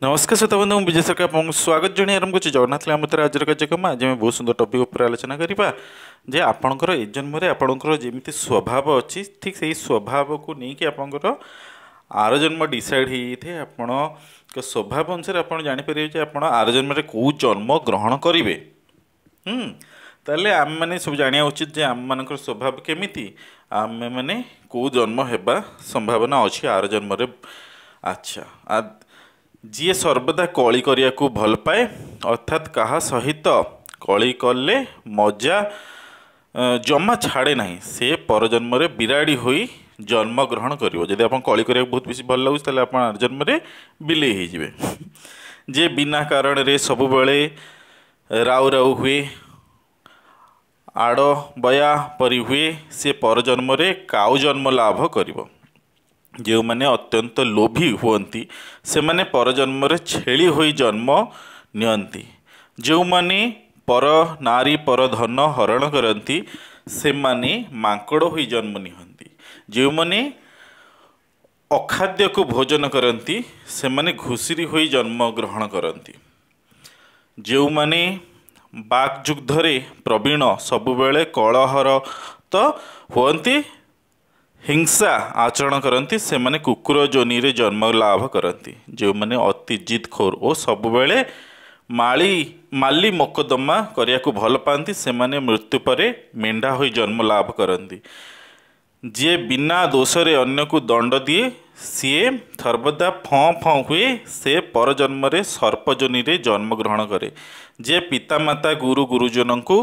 ନମସ୍କାର ଶ୍ରୋତା ବନ୍ଧୁ ମୁଁ ବିଜୟ ସରକାର ଆପଣଙ୍କୁ ସ୍ୱାଗତ ଜଣାଇ ଆରମ୍ଭ କରୁଛି ଜଗନ୍ନାଥ ଲାମତରେ ଆଜିର କାର୍ଯ୍ୟକ୍ରମ ଆଜି ଆମେ ବହୁତ ସୁନ୍ଦର ଟପିକ୍ ଉପରେ ଆଲୋଚନା କରିବା ଯେ ଆପଣଙ୍କର ଏ ଜନ୍ମରେ ଆପଣଙ୍କର ଯେମିତି ସ୍ୱଭାବ ଅଛି ଠିକ୍ ସେଇ ସ୍ୱଭାବକୁ ନେଇକି ଆପଣଙ୍କର ଆର ଜନ୍ମ ଡିସାଇଡ଼୍ ହେଇଯାଇଥାଏ ଆପଣଙ୍କ ସ୍ୱଭାବ ଅନୁସାରେ ଆପଣ ଜାଣିପାରିବେ ଯେ ଆପଣ ଆର ଜନ୍ମରେ କେଉଁ ଜନ୍ମ ଗ୍ରହଣ କରିବେ ହୁଁ ତାହେଲେ ଆମେମାନେ ସବୁ ଜାଣିବା ଉଚିତ ଯେ ଆମମାନଙ୍କର ସ୍ୱଭାବ କେମିତି ଆମେମାନେ କେଉଁ ଜନ୍ମ ହେବା ସମ୍ଭାବନା ଅଛି ଆର ଜନ୍ମରେ ଆଚ୍ଛା ଆ- ଯିଏ ସର୍ବଦା କଳି କରିବାକୁ ଭଲ ପାଏ ଅର୍ଥାତ୍ କାହା ସହିତ କଳି କଲେ ମଜା ଅ, ଜମା ଛାଡ଼େ ନାହିଁ। ସେ ପରଜନ୍ମରେ ବିରାଡ଼ି ହୋଇ ଜନ୍ମଗ୍ରହଣ କରିବ। ଯଦି ଆପଣ କଳି କରିବାକୁ ବହୁତ ବେଶୀ ଭଲ ଲାଗୁଛି ତାହେଲେ ଆପଣ ଆର ଜନ୍ମରେ ବିଲେଇ ହେଇଯିବେ। ଯିଏ ବିନା କାରଣରେ ସବୁବେଳେ ରାଉ ରାଉ ହୁଏ ଆଡ଼ ବୟା ପରି ହୁଏ ସେ ପରଜନ୍ମରେ କାଉ ଜନ୍ମ ଲାଭ କରିବ। ଯେଉଁମାନେ ଅତ୍ୟନ୍ତ ଲୋଭୀ ହୁଅନ୍ତି ସେମାନେ ପରଜନ୍ମରେ ଛେଳି ହୋଇ ଜନ୍ମ ନିଅନ୍ତି। ଯେଉଁମାନେ ପର ନାରୀ ପର ଧନ ହରଣ କରନ୍ତି ସେମାନେ ମାଙ୍କଡ଼ ହୋଇ ଜନ୍ମ ନିଅନ୍ତି। ଯେଉଁମାନେ ଅଖାଦ୍ୟକୁ ଭୋଜନ କରନ୍ତି ସେମାନେ ଘୁଷୁରି ହୋଇ ଜନ୍ମଗ୍ରହଣ କରନ୍ତି। ଯେଉଁମାନେ ବାକ୍ଯୁଦ୍ଧରେ ପ୍ରବୀଣ ସବୁବେଳେ କଳହର ତ ହୁଅନ୍ତି ହିଂସା ଆଚରଣ କରନ୍ତି ସେମାନେ କୁକୁର ଯୋନିରେ ଜନ୍ମ ଲାଭ କରନ୍ତି। ଯେଉଁମାନେ ଅତି ଜିଦ୍ ଖୋର ଓ ସବୁବେଳେ ମାଳି ମାଲି ମୋକଦ୍ଦମା କରିବାକୁ ଭଲ ପାଆନ୍ତି ସେମାନେ ମୃତ୍ୟୁ ପରେ ମେଣ୍ଢା ହୋଇ ଜନ୍ମ ଲାଭ କରନ୍ତି। ଯିଏ ବିନା ଦୋଷରେ ଅନ୍ୟକୁ ଦଣ୍ଡ ଦିଏ ସିଏ ସର୍ବଦା ଫଁ ଫଁ ହୁଏ ସେ ପରଜନ୍ମରେ ସର୍ପଜୋନିରେ ଜନ୍ମଗ୍ରହଣ କରେ। ଯିଏ ପିତାମାତା ଗୁରୁ ଗୁରୁଜନଙ୍କୁ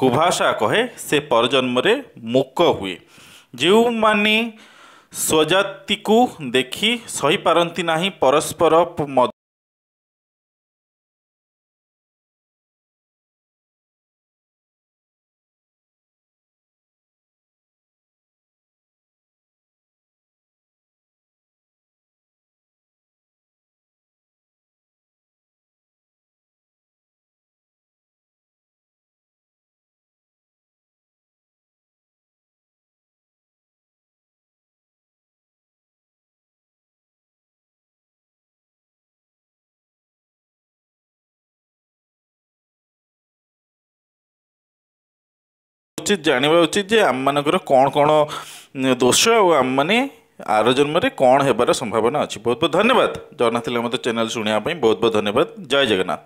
କୁଭାଷା କହେ ସେ ପରଜନ୍ମରେ ମୂକ ହୁଏ। ଯେଉଁମାନେ ସ୍ୱଜାତିକୁ ଦେଖି ସହିପାରନ୍ତି ନାହିଁ ପରସ୍ପର ଉଚିତ ଜାଣିବା ଉଚିତ ଯେ ଆମମାନଙ୍କର କ'ଣ କ'ଣ ଉଁ, ଦୋଷ ଆଉ ଆମମାନେ ଆର ଜନ୍ମରେ କ'ଣ ହେବାର ସମ୍ଭାବନା ଅଛି। ବହୁତ ବହୁତ ଧନ୍ୟବାଦ। ଜଗନ୍ନାଥ ମୋତେ ଚ୍ୟାନେଲ୍ ଶୁଣିବା ପାଇଁ ବହୁତ ବହୁତ ଧନ୍ୟବାଦ। ଜୟ ଜଗନ୍ନାଥ।